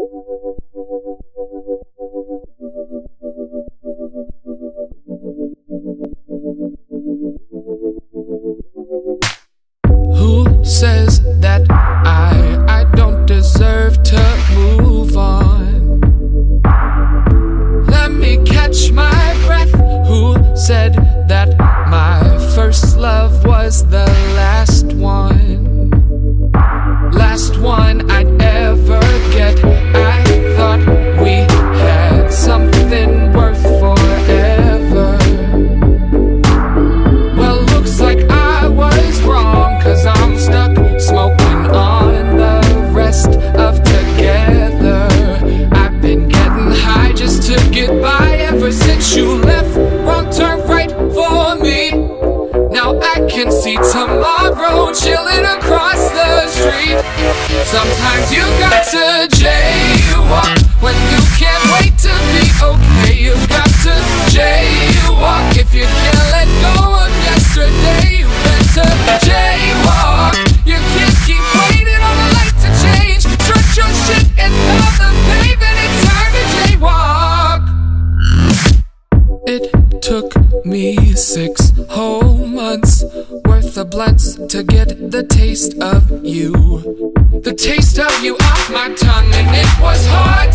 Who says that I I don't deserve to move on? Let me catch my breath. Who said that my first love was the can see tomorrow chilling across the street. Sometimes you got to jaywalk when you can't wait to be okay. You've got to jaywalk if you can't let go of yesterday. You better jaywalk. You can't keep waiting on the light to change. Trust your shit and on the pavement. It's time to jaywalk. It took me six whole months of blunts to get the taste of you. The taste of you off my tongue, and it was hard